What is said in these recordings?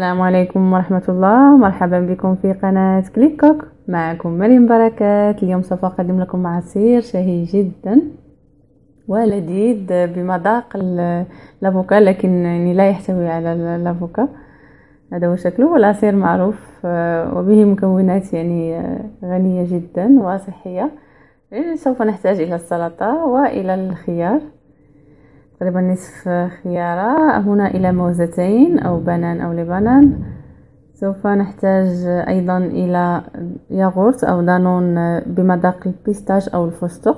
السلام عليكم ورحمة الله. مرحبا بكم في قناة كليك كوك معكم مريم بركات. اليوم سوف أقدم لكم عصير شهي جدا ولذيذ بمذاق الأفوكا لكن يعني لا يحتوي على الأفوكا. هذا هو شكله والعصير معروف آه، وبه مكونات يعني آه، غنية جدا وصحية. سوف نحتاج إلى السلطة وإلى الخيار. تقريبا نصف خيارة. هنا إلى موزتين أو banane أو la banane. سوف نحتاج أيضا إلى ياغورت أو دانون بمذاق ال pistache أو الفستق.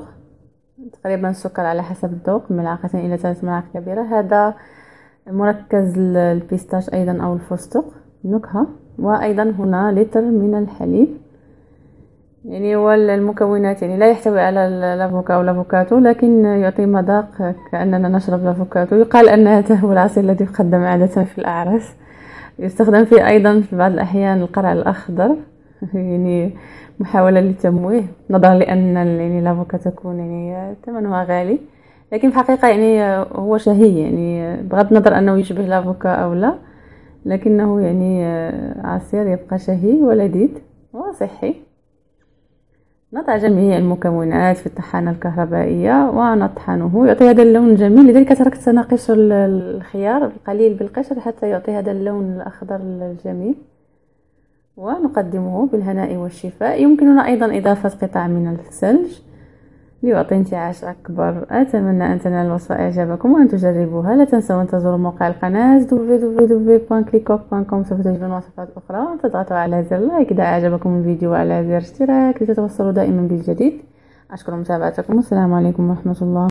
تقريبا السكر على حسب الذوق ملعقتين إلى ثلاث ملاعق كبيرة. هذا مركز ال pistache أيضا أو الفستق نكهة. وأيضا هنا لتر من الحليب. يعني هو المكونات يعني لا يحتوي على ال avocat أو الأفوكاتو لكن يعطي مذاق كأننا نشرب الأفوكاتو. يقال أن هذا هو العصير الذي يقدم عادة في الأعراس. يستخدم فيه أيضا في بعض الأحيان القرع الأخضر يعني محاولة للتمويه نظرا لأن يعني الأفوكا تكون يعني ثمنها غالي. لكن في الحقيقة يعني هو شهي يعني بغض النظر أنه يشبه الأفوكا أو لا لكنه يعني عصير يبقى شهي ولذيذ وصحي. نضع جميع المكونات في الطحانة الكهربائية ونطحنه. يعطي هذا اللون الجميل لذلك تركت أنا قشر الخيار القليل بالقشر حتى يعطي هذا اللون الأخضر الجميل. ونقدمه بالهناء والشفاء. يمكننا أيضا إضافة قطع من الثلج. ليعطي انتعاش أكبر. أتمنى أن تنال الوصفة إعجابكم وأن تجربوها. لا تنسوا أن تزوروا موقع القناة www.clickok.com سوف تجدون وصفات أخرى. تضغطوا على زر لايك إذا أعجبكم الفيديو وعلى زر اشتراك. لتتوصلوا دائما بالجديد. أشكر متابعتكم. والسلام عليكم ورحمة الله.